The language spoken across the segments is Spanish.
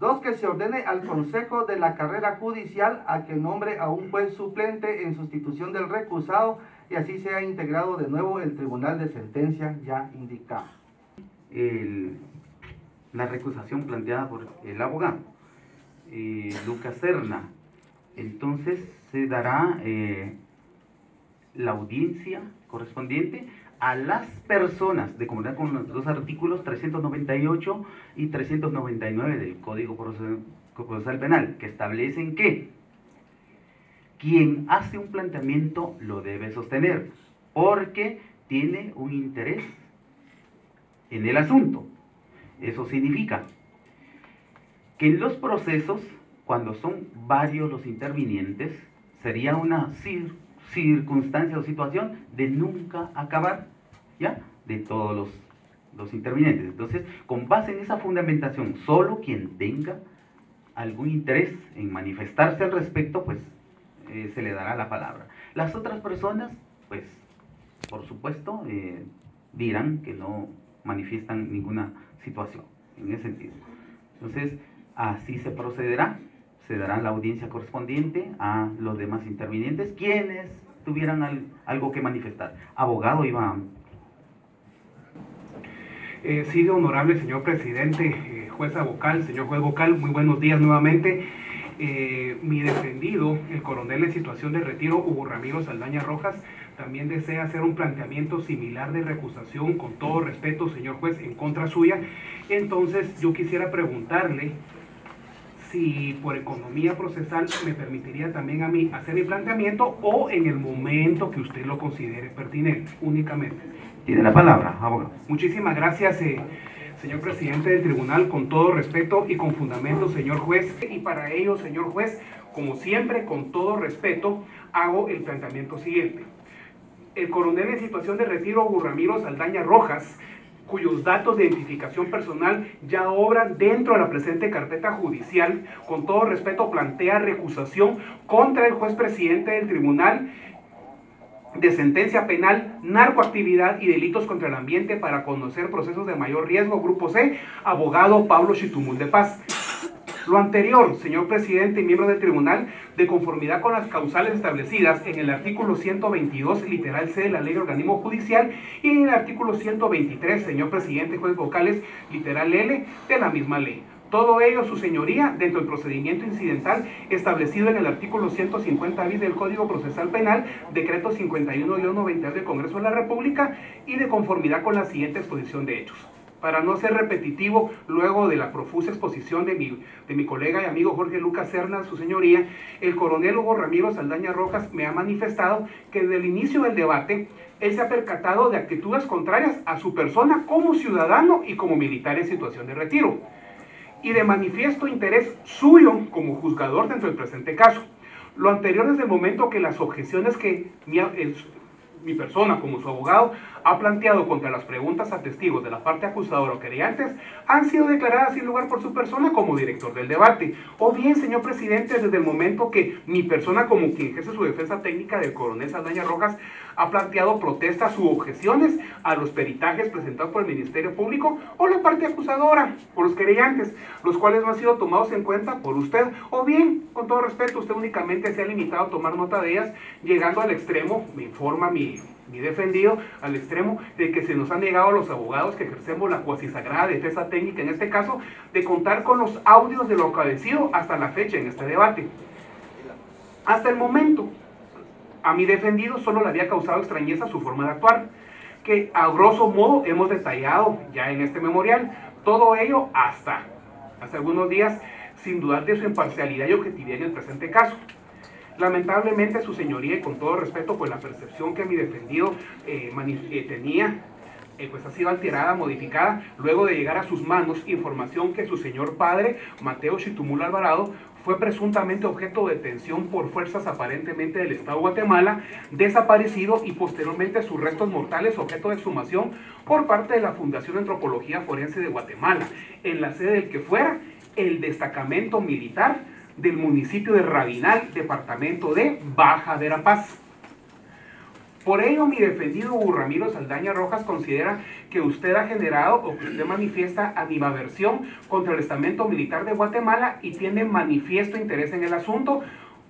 Dos, que se ordene al Consejo de la Carrera Judicial a que nombre a un juez suplente en sustitución del recusado y así sea integrado de nuevo el tribunal de sentencia ya indicado. la recusación planteada por el abogado eh, Lucas Serna. Entonces se dará eh, la audiencia correspondiente a las personas de comunidad con los artículos 398 y 399 del Código Procesal Penal, que establecen que quien hace un planteamiento lo debe sostener, porque tiene un interés en el asunto. Eso significa que en los procesos, cuando son varios los intervinientes, sería una circunstancia o situación de nunca acabar ¿ya? De todos los, los intervinientes. Entonces, con base en esa fundamentación, solo quien tenga algún interés en manifestarse al respecto, pues eh, se le dará la palabra. Las otras personas, pues, por supuesto, eh, dirán que no manifiestan ninguna situación en ese sentido. Entonces, así se procederá, se dará la audiencia correspondiente a los demás intervinientes, quienes tuvieran algo que manifestar. Abogado Iván eh, sigue honorable señor presidente, eh, jueza vocal, señor juez vocal, muy buenos días nuevamente. Eh, mi defendido, el coronel en situación de retiro, Hugo Ramiro Saldaña Rojas, también desea hacer un planteamiento similar de recusación, con todo respeto, señor juez, en contra suya. Entonces, yo quisiera preguntarle si por economía procesal me permitiría también a mí hacer mi planteamiento o en el momento que usted lo considere pertinente, únicamente. Tiene la palabra, abogado. Muchísimas gracias, eh, señor presidente del tribunal, con todo respeto y con fundamento, señor juez. Y para ello, señor juez, como siempre, con todo respeto, hago el planteamiento siguiente. El coronel en situación de retiro, Ramiro Saldaña Rojas, cuyos datos de identificación personal ya obran dentro de la presente carpeta judicial, con todo respeto plantea recusación contra el juez presidente del tribunal de sentencia penal, narcoactividad y delitos contra el ambiente para conocer procesos de mayor riesgo, Grupo C, abogado Pablo Chitumul de Paz. Lo anterior, señor presidente y miembro del tribunal, de conformidad con las causales establecidas en el artículo 122, literal C de la ley de organismo judicial, y en el artículo 123, señor presidente, juez vocales, literal L de la misma ley. Todo ello, su señoría, dentro del procedimiento incidental establecido en el artículo 150 bis del Código Procesal Penal, decreto 51-92 del Congreso de la República y de conformidad con la siguiente exposición de hechos. Para no ser repetitivo, luego de la profusa exposición de mi, de mi colega y amigo Jorge Lucas Serna, su señoría, el coronel Hugo Ramiro Saldaña Rojas me ha manifestado que desde el inicio del debate él se ha percatado de actitudes contrarias a su persona como ciudadano y como militar en situación de retiro y de manifiesto interés suyo como juzgador dentro del presente caso. Lo anterior desde el momento que las objeciones que mi, mi persona como su abogado ha planteado contra las preguntas a testigos de la parte acusadora o querellantes han sido declaradas sin lugar por su persona como director del debate. O bien, señor presidente, desde el momento que mi persona como quien ejerce su defensa técnica del coronel Saldaña Rojas ha planteado protestas u objeciones a los peritajes presentados por el Ministerio Público o la parte acusadora, por los querellantes, los cuales no han sido tomados en cuenta por usted. O bien, con todo respeto, usted únicamente se ha limitado a tomar nota de ellas, llegando al extremo, me informa mi y defendido al extremo de que se nos ha negado a los abogados que ejercemos la cuasi sagrada defensa técnica, en este caso, de contar con los audios de lo acaecido hasta la fecha en este debate. Hasta el momento, a mi defendido solo le había causado extrañeza su forma de actuar, que a grosso modo hemos detallado ya en este memorial, todo ello hasta hace algunos días, sin dudar de su imparcialidad y objetividad en el presente caso. Lamentablemente, su señoría, y con todo respeto, pues la percepción que mi defendido eh, eh, tenía, eh, pues ha sido alterada, modificada, luego de llegar a sus manos información que su señor padre, Mateo Chitumul Alvarado, fue presuntamente objeto de detención por fuerzas aparentemente del Estado de Guatemala, desaparecido y posteriormente sus restos mortales objeto de exhumación por parte de la Fundación Antropología Forense de Guatemala, en la sede del que fuera el destacamento militar del municipio de Rabinal, departamento de Baja Verapaz. Por ello, mi defendido Hugo Ramiro Saldaña Rojas considera que usted ha generado o que usted manifiesta animaversión contra el estamento militar de Guatemala y tiene manifiesto interés en el asunto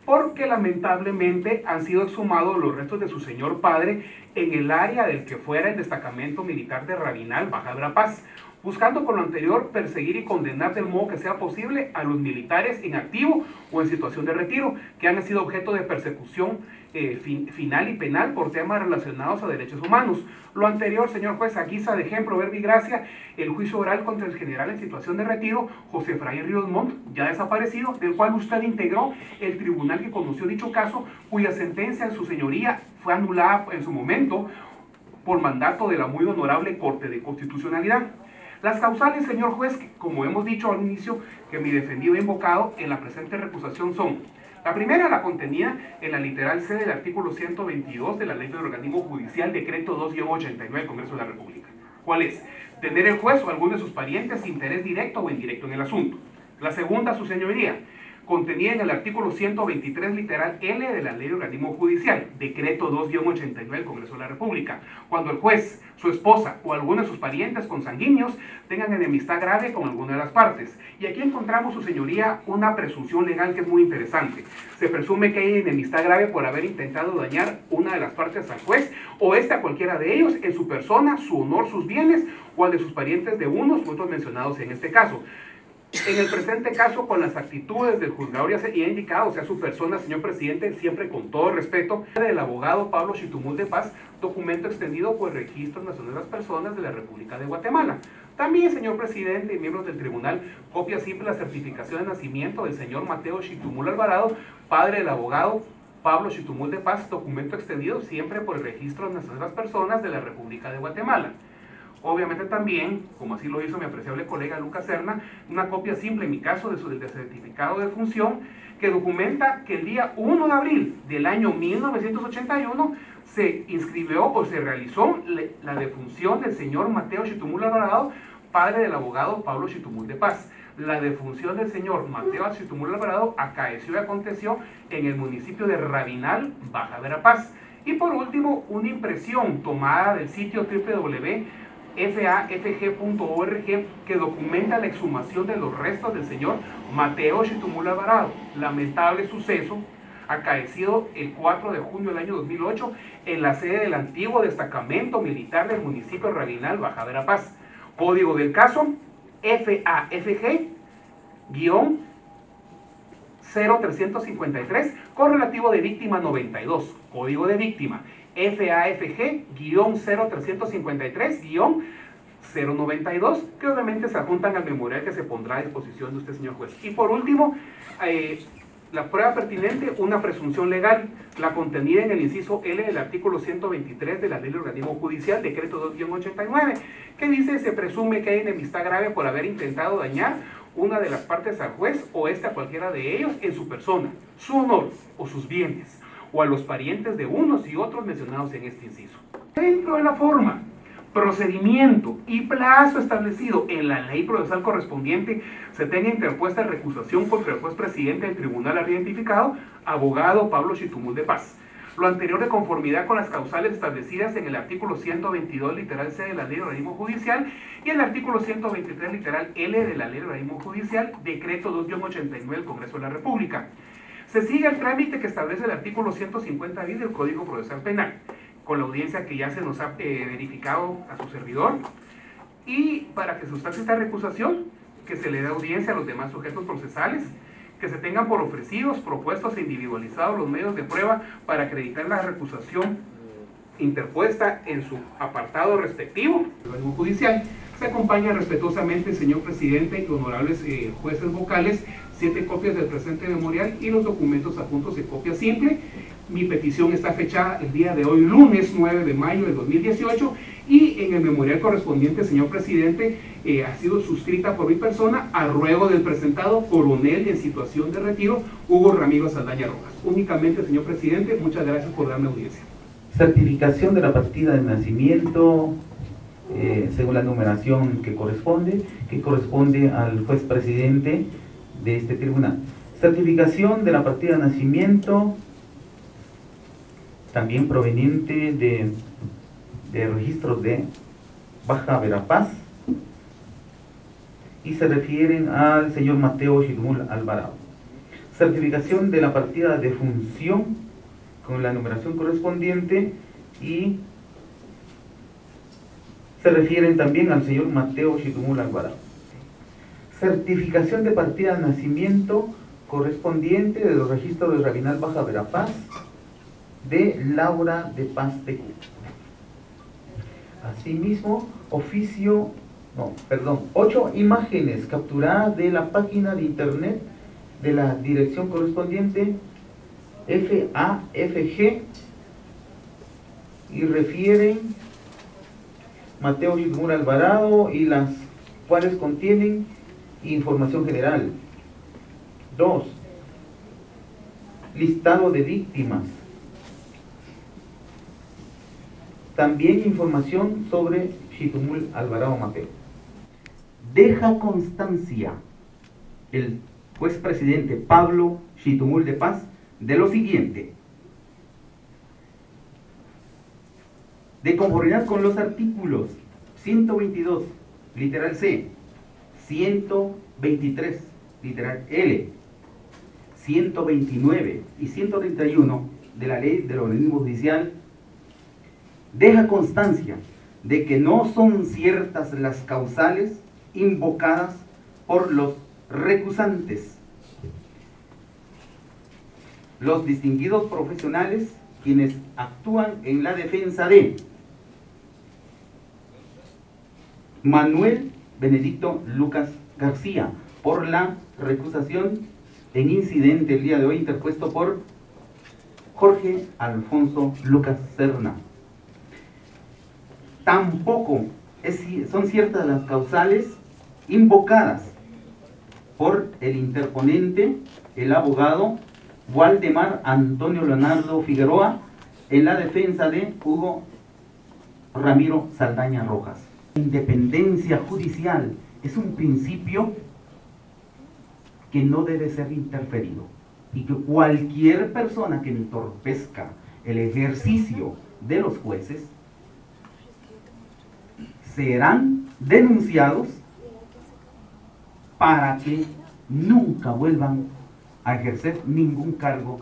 porque lamentablemente han sido exhumados los restos de su señor padre en el área del que fuera el destacamento militar de Rabinal, Baja Paz buscando con lo anterior perseguir y condenar del modo que sea posible a los militares en activo o en situación de retiro que han sido objeto de persecución eh, final y penal por temas relacionados a derechos humanos. Lo anterior, señor juez, a guisa de ejemplo, ver gracia, el juicio oral contra el general en situación de retiro, José Efraín Ríos Montt, ya desaparecido, del cual usted integró el tribunal que conoció dicho caso, cuya sentencia en su señoría fue anulada en su momento por mandato de la muy honorable Corte de Constitucionalidad. Las causales, señor juez, como hemos dicho al inicio, que mi defendido ha invocado en la presente recusación son la primera, la contenida en la literal C del artículo 122 de la Ley del Organismo Judicial, decreto 2-89 del Congreso de la República. ¿Cuál es? Tener el juez o alguno de sus parientes interés directo o indirecto en el asunto. La segunda, su señoría, contenida en el artículo 123 literal L de la Ley de Organismo Judicial, decreto 2-89 del Congreso de la República, cuando el juez, su esposa o alguno de sus parientes consanguíneos tengan enemistad grave con alguna de las partes. Y aquí encontramos, su señoría, una presunción legal que es muy interesante. Se presume que hay enemistad grave por haber intentado dañar una de las partes al juez o este a cualquiera de ellos en su persona, su honor, sus bienes o al de sus parientes de unos u otros mencionados en este caso. En el presente caso, con las actitudes del juzgador ya se ha indicado, o sea, su persona, señor presidente, siempre con todo respeto, del abogado Pablo Chitumul de Paz, documento extendido por el Registro Nacional de las Personas de la República de Guatemala. También, señor presidente y miembros del tribunal, copia simple la certificación de nacimiento del señor Mateo Chitumul Alvarado, padre del abogado Pablo Chitumul de Paz, documento extendido siempre por el Registro Nacional de las Personas de la República de Guatemala. Obviamente también, como así lo hizo mi apreciable colega Lucas Serna, una copia simple en mi caso de su del certificado de función que documenta que el día 1 de abril del año 1981 se inscribió o se realizó la defunción del señor Mateo Chitumul Alvarado, padre del abogado Pablo Chitumul de Paz. La defunción del señor Mateo Chitumul Alvarado acaeció y aconteció en el municipio de Rabinal, Baja Verapaz. Y por último, una impresión tomada del sitio www fafg.org que documenta la exhumación de los restos del señor Mateo Chitumul Alvarado. Lamentable suceso acaecido el 4 de junio del año 2008 en la sede del antiguo destacamento militar del municipio de Rabinal, Baja Verapaz. Código del caso FAFG-0353, correlativo de víctima 92. Código de víctima FAFG-0353-092, que obviamente se apuntan al memorial que se pondrá a disposición de usted, señor juez. Y por último, eh, la prueba pertinente, una presunción legal, la contenida en el inciso L del artículo 123 de la Ley del Organismo Judicial, decreto 2-89, que dice se presume que hay enemistad grave por haber intentado dañar una de las partes al juez o esta cualquiera de ellos en su persona, su honor o sus bienes o a los parientes de unos y otros mencionados en este inciso. Dentro de la forma, procedimiento y plazo establecido en la ley procesal correspondiente, se tenga interpuesta recusación contra el juez presidente del tribunal identificado, abogado Pablo Chitumul de Paz. Lo anterior de conformidad con las causales establecidas en el artículo 122 literal C de la Ley de Organismo Judicial y el artículo 123 literal L de la Ley de Organismo Judicial, decreto 2-89 del Congreso de la República. Se sigue el trámite que establece el artículo 150 del Código Procesal Penal, con la audiencia que ya se nos ha eh, verificado a su servidor, y para que sustancie esta recusación, que se le dé audiencia a los demás sujetos procesales, que se tengan por ofrecidos, propuestos e individualizados los medios de prueba para acreditar la recusación interpuesta en su apartado respectivo, el judicial. Se acompaña respetuosamente, señor presidente y honorables eh, jueces vocales, siete copias del presente memorial y los documentos adjuntos de copia simple. Mi petición está fechada el día de hoy, lunes 9 de mayo de 2018, y en el memorial correspondiente, señor presidente, eh, ha sido suscrita por mi persona a ruego del presentado coronel en situación de retiro, Hugo Ramiro Saldaña Rojas. Únicamente, señor presidente, muchas gracias por darme audiencia. Certificación de la partida de nacimiento, eh, según la numeración que corresponde, que corresponde al juez presidente de este tribunal. Certificación de la partida de nacimiento también proveniente de, de registros de Baja Verapaz, y se refieren al señor Mateo Chidmul Alvarado. Certificación de la partida de función con la numeración correspondiente y se refieren también al señor Mateo Chidmul Alvarado. Certificación de partida de nacimiento correspondiente de los registros de Rabinal Baja Verapaz de Laura de Paz de Asimismo, oficio no, perdón, ocho imágenes capturadas de la página de internet de la dirección correspondiente FAFG y refieren Mateo Yudmur Alvarado y las cuales contienen información general. Dos, listado de víctimas. También información sobre Chitumul Alvarado Mateo deja constancia el juez presidente Pablo Chitumul de Paz de lo siguiente. De conformidad con los artículos 122, literal C, 123, literal L, 129 y 131 de la ley del organismo judicial, deja constancia de que no son ciertas las causales invocadas por los recusantes. Los distinguidos profesionales quienes actúan en la defensa de Manuel Benedicto Lucas García por la recusación en incidente el día de hoy interpuesto por Jorge Alfonso Lucas Serna. Tampoco son ciertas las causales invocadas por el interponente, el abogado Waldemar Antonio Leonardo Figueroa, en la defensa de Hugo Ramiro Saldaña Rojas. Independencia judicial es un principio que no debe ser interferido y que cualquier persona que entorpezca el ejercicio de los jueces serán denunciados para que nunca vuelvan a ejercer ningún cargo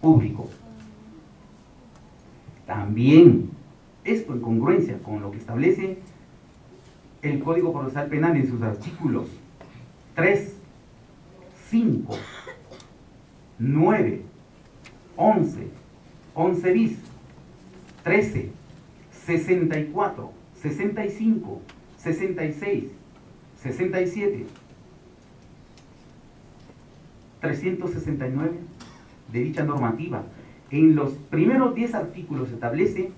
público. También, esto en congruencia con lo que establece el Código Procesal Penal en sus artículos 3, 5, 9, 11, 11 bis, 13, 64, 65, 66, 67, 369 de dicha normativa. En los primeros 10 artículos establece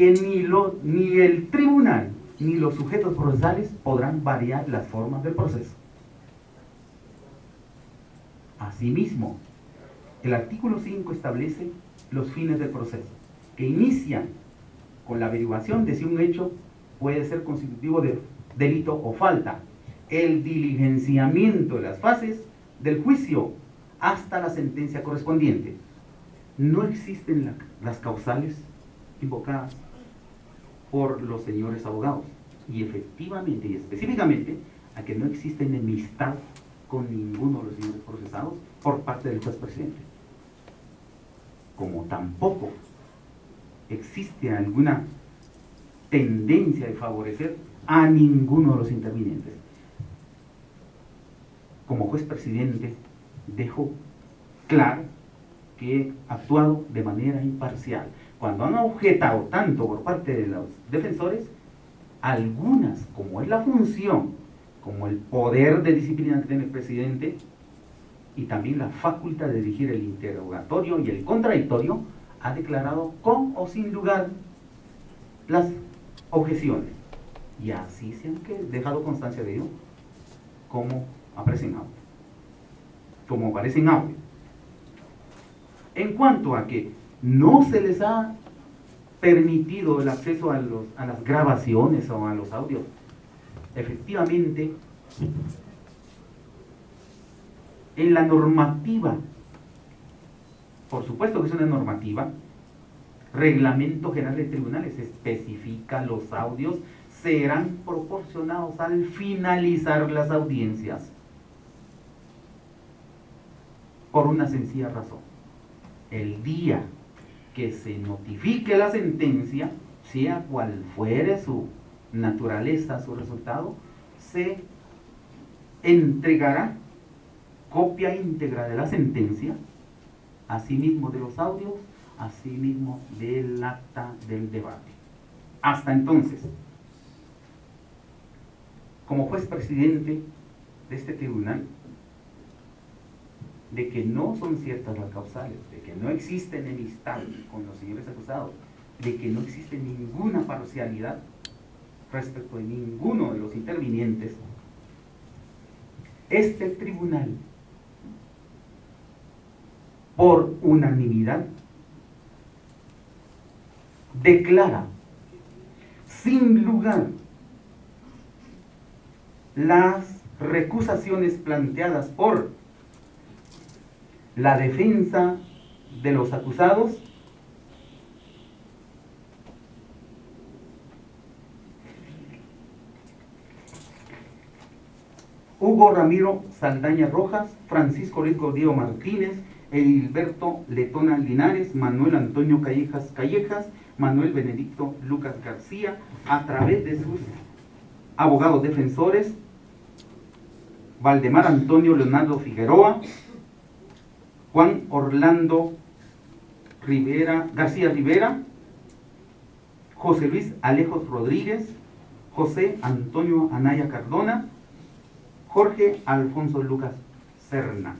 que ni, lo, ni el tribunal ni los sujetos procesales podrán variar las formas del proceso. Asimismo, el artículo 5 establece los fines del proceso, que inician con la averiguación de si un hecho puede ser constitutivo de delito o falta. El diligenciamiento de las fases del juicio hasta la sentencia correspondiente. No existen las causales invocadas por los señores abogados. Y efectivamente y específicamente a que no existe enemistad con ninguno de los señores procesados por parte del juez presidente. Como tampoco existe alguna tendencia de favorecer a ninguno de los intervinientes. Como juez presidente, dejó claro que he actuado de manera imparcial. Cuando han objetado tanto por parte de los defensores, algunas, como es la función, como el poder de disciplina que tiene el presidente, y también la facultad de dirigir el interrogatorio y el contradictorio, ha declarado con o sin lugar las objeciones. Y así se han dejado constancia de ello, como aparece en audio. Como aparece en audio. En cuanto a que no se les ha permitido el acceso a, los, a las grabaciones o a los audios, efectivamente, en la normativa por supuesto que es una normativa, Reglamento General de Tribunales especifica los audios serán proporcionados al finalizar las audiencias. Por una sencilla razón. El día que se notifique la sentencia, sea cual fuere su naturaleza, su resultado, se entregará copia íntegra de la sentencia, asimismo de los audios, asimismo del acta del debate. Hasta entonces, como juez presidente de este tribunal, de que no son ciertas las causales, de que no existe enemistad con los señores acusados, de que no existe ninguna parcialidad respecto de ninguno de los intervinientes, este tribunal, por unanimidad, declara sin lugar las recusaciones planteadas por la defensa de los acusados. Hugo Ramiro Saldaña Rojas, Francisco Luis Gordillo Martínez, Edilberto Letona Linares, Manuel Antonio Callejas Callejas, Manuel Benedicto Lucas García, a través de sus abogados defensores, Valdemar Antonio Leonardo Figueroa, Juan Orlando Rivera, García Rivera, José Luis Alejos Rodríguez, José Antonio Anaya Cardona, Jorge Alfonso Lucas Serna.